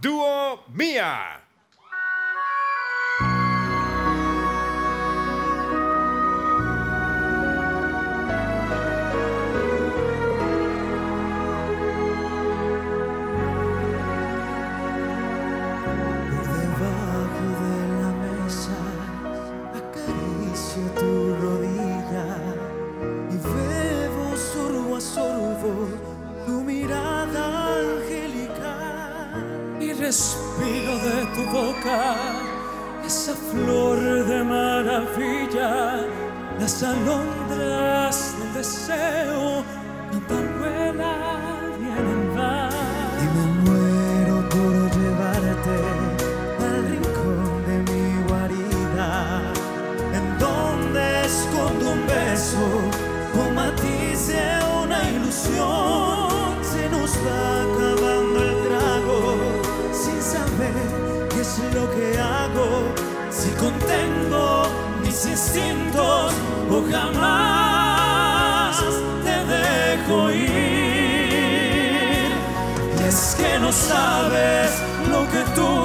Dúo Mía. Respiro de tu boca esa flor de maravilla, las alondras del deseo cantan vuelan vienen van y me muero por llevarte al rincón de mi guarida, en donde escondo un beso con matiz de una ilusión. Se nos va contengo mis instintos o jamás te dejo ir. Y es que no sabes lo que tú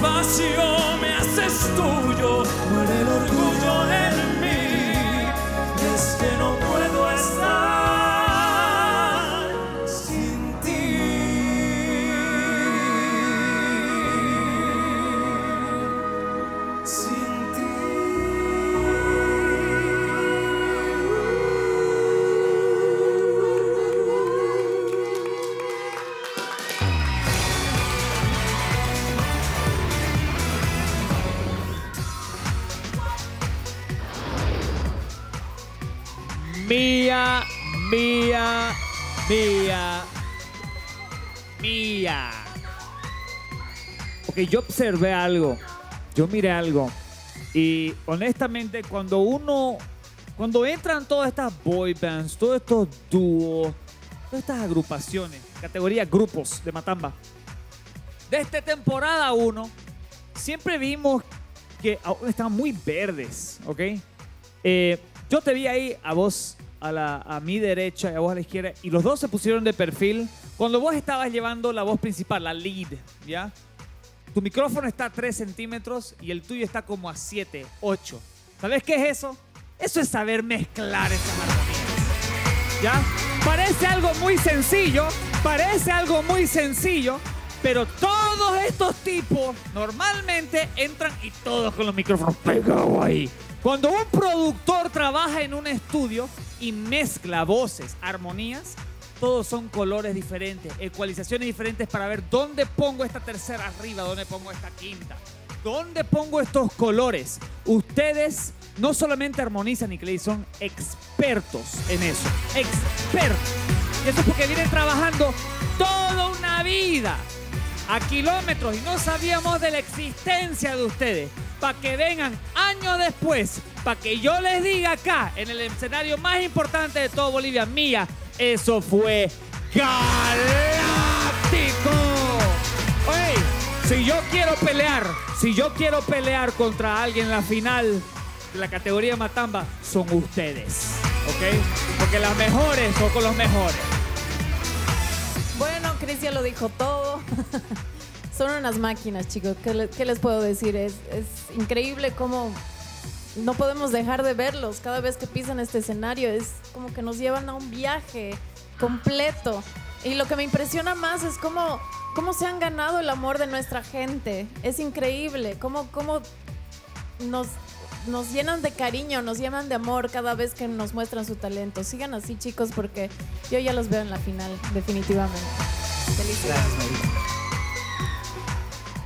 Espacio me haces tuyo. Muere el orgullo en Mía, mía, mía, mía. Ok, yo observé algo, yo miré algo. Y honestamente, cuando uno, cuando entran todas estas boy bands, todos estos dúos, todas estas agrupaciones, categoría grupos de Matamba, de esta temporada 1, siempre vimos que aún estaban muy verdes, ¿ok? Eh, yo te vi ahí a vos a, la, a mi derecha y a vos a la izquierda y los dos se pusieron de perfil cuando vos estabas llevando la voz principal, la lead, ¿ya? Tu micrófono está a 3 centímetros y el tuyo está como a 7, 8. ¿Sabes qué es eso? Eso es saber mezclar esas armonías. ¿Ya? Parece algo muy sencillo, parece algo muy sencillo, pero todos estos tipos normalmente entran y todos con los micrófonos pegados ahí. Cuando un productor trabaja en un estudio y mezcla voces, armonías, todos son colores diferentes, ecualizaciones diferentes para ver dónde pongo esta tercera arriba, dónde pongo esta quinta, dónde pongo estos colores. Ustedes no solamente armonizan y Clay, son expertos en eso, expertos. Y eso es porque vienen trabajando toda una vida a kilómetros y no sabíamos de la existencia de ustedes. Para que vengan años después, para que yo les diga acá, en el escenario más importante de todo Bolivia, mía, eso fue galáctico. Oye, si yo quiero pelear, si yo quiero pelear contra alguien en la final de la categoría Matamba, son ustedes. ¿Ok? Porque las mejores son con los mejores. Bueno, Cris ya lo dijo todo. Son unas máquinas, chicos. ¿Qué, le- qué les puedo decir? Es, es increíble cómo no podemos dejar de verlos. Cada vez que pisan este escenario es como que nos llevan a un viaje completo. Y lo que me impresiona más es cómo, cómo se han ganado el amor de nuestra gente. Es increíble. Cómo, cómo nos, nos llenan de cariño, nos llenan de amor cada vez que nos muestran su talento. Sigan así, chicos, porque yo ya los veo en la final, definitivamente. Felicidades.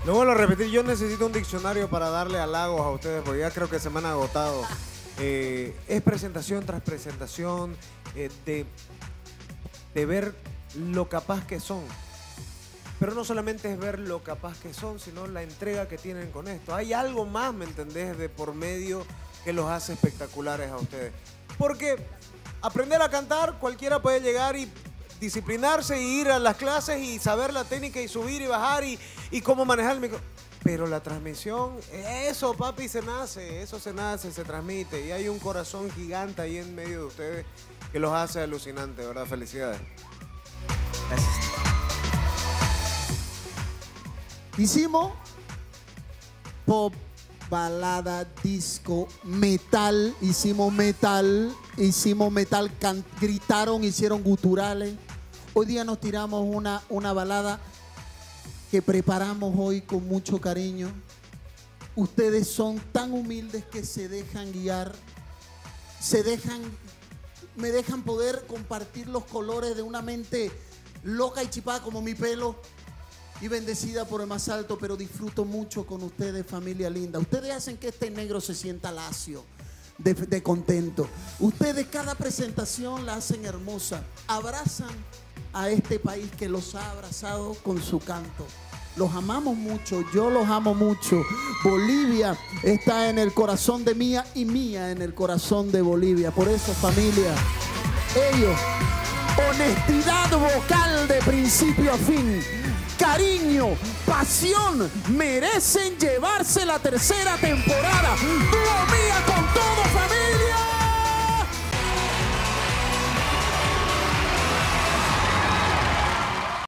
Lo vuelvo a repetir, yo necesito un diccionario para darle halagos a ustedes, porque ya creo que se me han agotado. Eh, es presentación tras presentación, eh, de, de ver lo capaz que son. Pero no solamente es ver lo capaz que son, sino la entrega que tienen con esto. Hay algo más, ¿me entendés?, de por medio que los hace espectaculares a ustedes. Porque aprender a cantar, cualquiera puede llegar y disciplinarse y ir a las clases y saber la técnica y subir y bajar y, y cómo manejar el micro. Pero la transmisión, eso papi se nace, eso se nace, se transmite y hay un corazón gigante ahí en medio de ustedes que los hace alucinantes, ¿verdad? Felicidades. Hicimos pop, balada, disco, metal, hicimos metal, hicimos metal, gritaron, hicieron guturales. Hoy día nos tiramos una, una balada que preparamos hoy con mucho cariño. Ustedes son tan humildes que se dejan guiar, se dejan, me dejan poder compartir los colores de una mente loca y chipada como mi pelo y bendecida por el más alto, pero disfruto mucho con ustedes, familia linda. Ustedes hacen que este negro se sienta lacio, de, contento. Ustedes cada presentación la hacen hermosa. Abrazan a este país que los ha abrazado con su canto. Los amamos mucho, yo los amo mucho. Bolivia está en el corazón de Mía y Mía en el corazón de Bolivia. Por eso, familia, ellos honestidad vocal de principio a fin, cariño, pasión, merecen llevarse la tercera temporada.